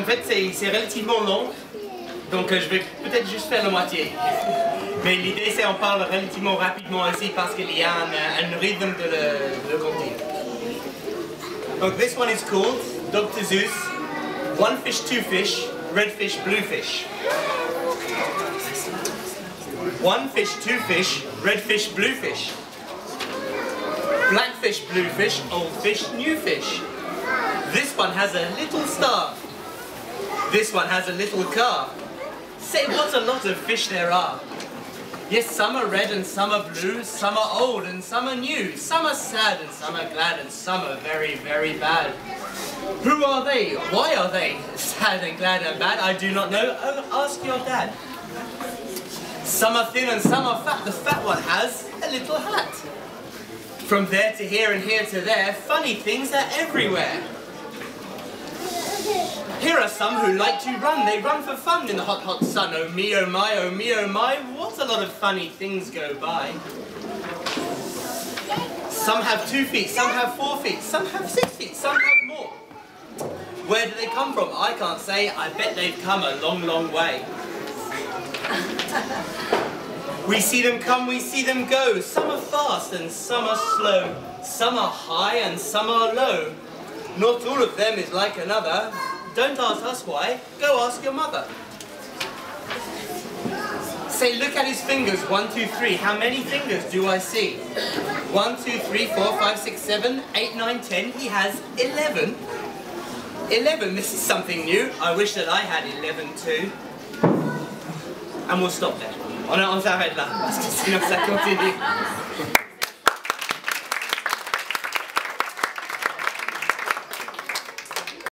en fait, c'est relativement long, donc euh, je vais peut-être juste faire la moitié. Mais l'idée, c'est qu'on parle relativement rapidement aussi parce qu'il y a un, un rythme de le, de. Donc, this one is called Dr. Zeus, One Fish, Two Fish, Red Fish, Blue Fish. One fish, two fish, red fish, blue fish. Black fish, blue fish, old fish, new fish. This one has a little star. This one has a little car. Say what a lot of fish there are. Yes, some are red and some are blue, some are old and some are new, some are sad and some are glad and some are very, very bad. Who are they? Why are they sad and glad and bad? I do not know. Oh, ask your dad. Some are thin and some are fat. The fat one has a little hat. From there to here and here to there, funny things are everywhere. Here are some who like to run. They run for fun in the hot, hot sun. Oh me, oh my, oh me, oh my, what a lot of funny things go by. Some have two feet, some have four feet, some have six feet, some have more. Where do they come from? I can't say. I bet they've come a long, long way. We see them come, we see them go. Some are fast and some are slow. Some are high and some are low. Not all of them is like another. Don't ask us why, go ask your mother. Say, look at his fingers, one, two, three. How many fingers do I see? One, two, three, four, five, six, seven, eight, nine, ten. He has eleven. Eleven, this is something new. I wish that I had eleven too. And we'll stop there. On, on s'arrête là, parce que sinon continue.